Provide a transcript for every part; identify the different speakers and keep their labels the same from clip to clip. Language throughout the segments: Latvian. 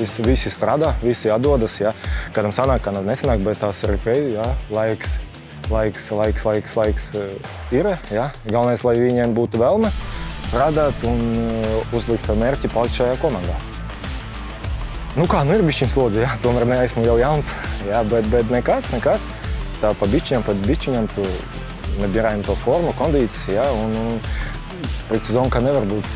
Speaker 1: visi, visi strādā, visi atdodas. Ja. Kādam sanāk, kādam nesanāk, bet tās ir ok, ja. laiks, laiks, laiks, laiks, laiks eh, ir. Ja. Galvenais, lai viņiem būtu vēlme strādāt un eh, uzlikt savu mērķi palikt šajā komandā. Nu kā, nu ir bišķiņ slodzi, jā, tomēr neesmu jau jauns, jā, bet, bet nekas, nekas. Tā pa bišķiņam, pa bišķiņam tu nabirājam to formu, kondīciju, jā, un, un pret sezonu, ka nevar būt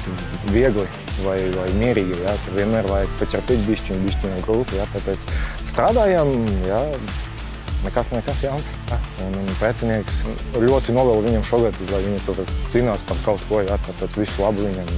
Speaker 1: viegli vai, vai mierīgi, jā, tur vienmēr vajag paķerpīt bišķiņu, bišķiņu grūti, jā, tāpēc strādājam, jā, nekas, nekas jauns. Jā. Un, un pretinieks ļoti novēlu viņam šogad, lai viņi tur cīnās par kaut ko, jā, tāpēc visu labu viņam.